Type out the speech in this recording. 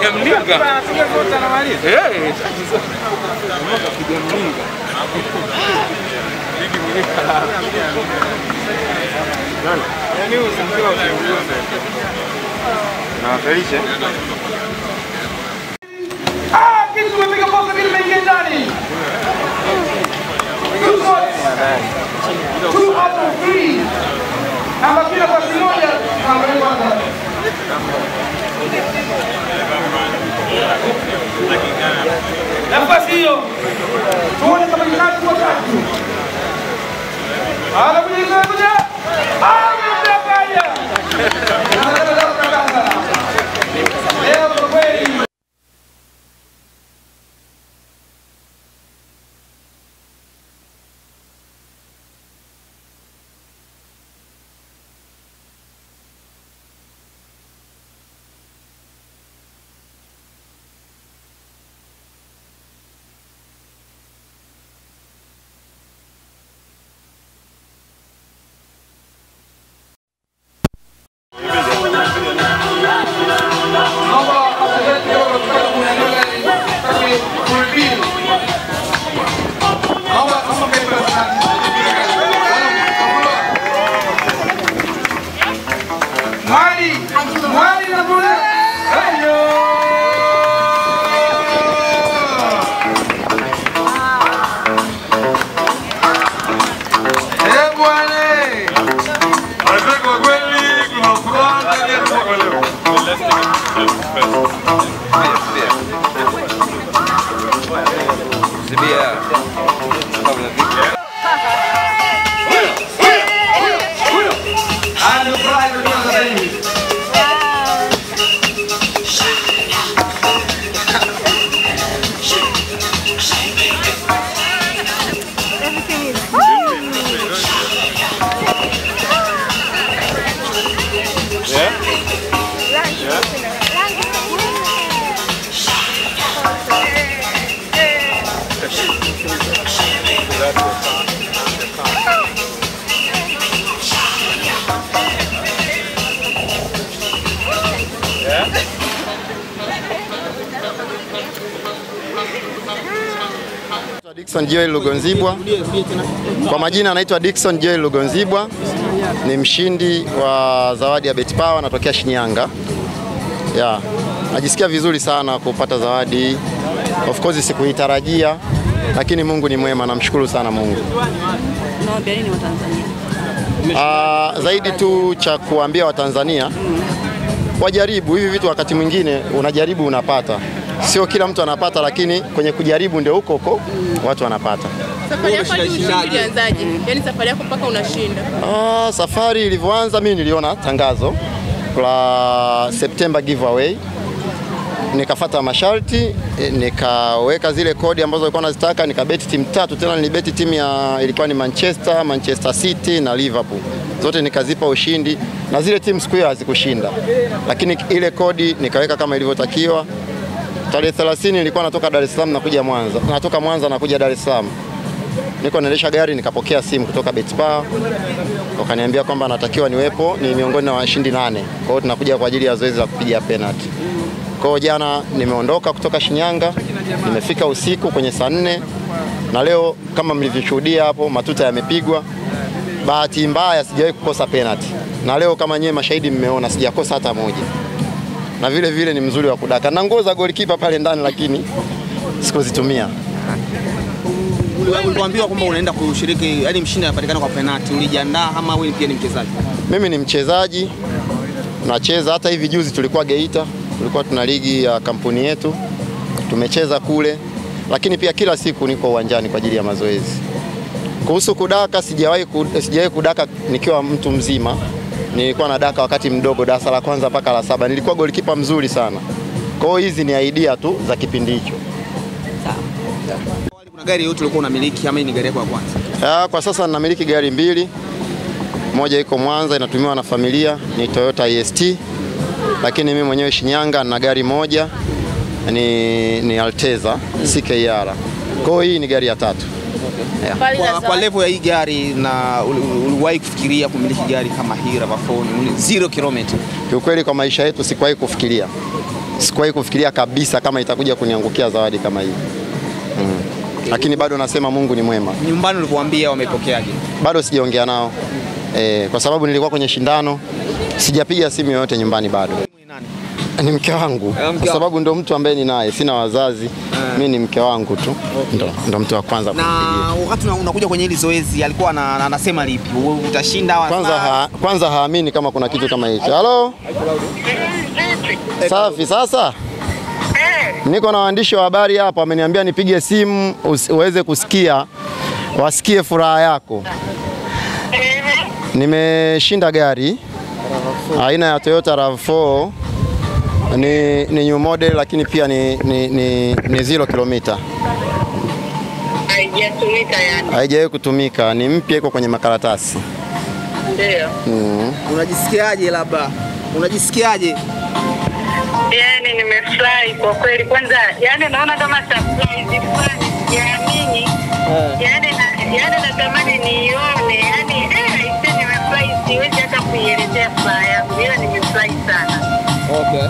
aka Yamlinga. anapiga zote anamaliza? Eh, Ah, kitu tumepiga boka vile imeingia ndani. Two out of three. Amepiga pasi desafio. Eh bwana. Dickson Joel Lugonzibwa. Kwa majina anaitwa Dickson Joel Lugonzibwa, ni mshindi wa zawadi ya Bet Power, natokea Shinyanga. Yeah. Najisikia vizuri sana kupata zawadi. Of course sikuitarajia, lakini Mungu ni mwema, namshukuru sana Mungu. Ah, zaidi tu cha kuambia Watanzania wajaribu hivi vitu, wakati mwingine unajaribu unapata, sio kila mtu anapata, lakini kwenye kujaribu ndio huko huko watu wanapata. Safari yako ilianzaje? Yaani safari yako mpaka unashinda. Ah, safari ilivyoanza mimi niliona tangazo la September giveaway nikafata masharti eh, nikaweka zile kodi ambazo nilikuwa nazitaka, nikabeti timu tatu tena, nilibeti timu ya ilikuwa ni Manchester, Manchester City na Liverpool, zote nikazipa ushindi, na zile timu siku hiyo hazikushinda, lakini ile kodi nikaweka kama ilivyotakiwa. Tarehe 30 nilikuwa natoka Dar es Salaam nakuja Mwanza, natoka Mwanza nakuja Dar es Salaam, niko naendesha gari, nikapokea simu kutoka betpa wakaniambia kwamba natakiwa niwepo ni miongoni mwa washindi nane. Kwa hiyo tunakuja kwa ajili ya zoezi la kupiga penalty. Kwa hiyo jana nimeondoka kutoka Shinyanga, nimefika usiku kwenye saa nne na leo kama mlivyoshuhudia hapo matuta yamepigwa. Bahati mbaya sijawahi kukosa penalty, na leo kama nyewe mashahidi mmeona sijakosa hata moja, na vile vile ni mzuri wa kudaka na nguo za golikipa pale ndani, lakini sikuzitumia. Uliambiwa kwamba unaenda kushiriki, yani mshindi anapatikana kwa penalti. Ulijiandaa ama wewe pia ni mchezaji? Mimi ni mchezaji nacheza. Hata hivi juzi tulikuwa Geita, tulikuwa tuna ligi ya kampuni yetu, tumecheza kule, lakini pia kila siku niko uwanjani kwa ajili ya mazoezi. Kuhusu kudaka, sijawahi sijawahi kudaka nikiwa mtu mzima, nilikuwa na daka wakati mdogo, darasa la kwanza mpaka la saba. Nilikuwa golikipa mzuri sana. Kwa hiyo hizi ni idea tu za kipindi hicho. Kuna gari yote ulikuwa unamiliki ama ni gari yako ya kwanza? Ah, Kwa sasa ninamiliki gari mbili, moja iko Mwanza inatumiwa na familia ni Toyota IST, lakini mimi mwenyewe Shinyanga na gari moja ni, ni Alteza CKR. Kwa hiyo hii ni gari ya tatu. Na Kwa, kwa level ya hii gari na uli- uli- uliwahi kufikiria kumiliki gari kama hii Ravafone uli- zero kilometer? Kiukweli kwa maisha yetu sikuwahi kufikiria, sikuwahi kufikiria kabisa kama itakuja kuniangukia zawadi kama hii mm. Lakini bado nasema Mungu ni mwema, Nyumbani ulipoambia wamepokeaje? bado sijaongea nao mm. e, kwa sababu nilikuwa kwenye shindano, sijapiga simu yoyote nyumbani bado. Ni mke wangu. Eh, kwa sababu ndo mtu ambaye ninaye, sina wazazi. Mi ni mke wangu tu. Ndo, ndo mtu wa kwanza Na wakati unakuja kwenye hili zoezi alikuwa ana- ana- anasema lipi? Utashinda Kwanza, ha, kwanza haamini kama kuna kitu kama hicho. Halo, safi. Sasa? Niko na waandishi wa habari hapa, wameniambia nipige simu uweze kusikia, wasikie furaha yako. Nimeshinda gari aina ya Toyota RAV4 ni, ni new model lakini pia ni, ni, ni, ni zero kilomita, haijatumika yani. haijawahi kutumika, ni mpya, iko kwenye makaratasi. Ndio. Mm. Unajisikiaje labda? Unajisikiaje? Yani nimefurahi kwa kweli, kwanza yani naona kama surprise fulani, sijaamini yani, yani natamani niione yani, eh, aise, nimefurahi, siwezi hata kuielezea furaha yangu, ila nimefurahi sana. Okay.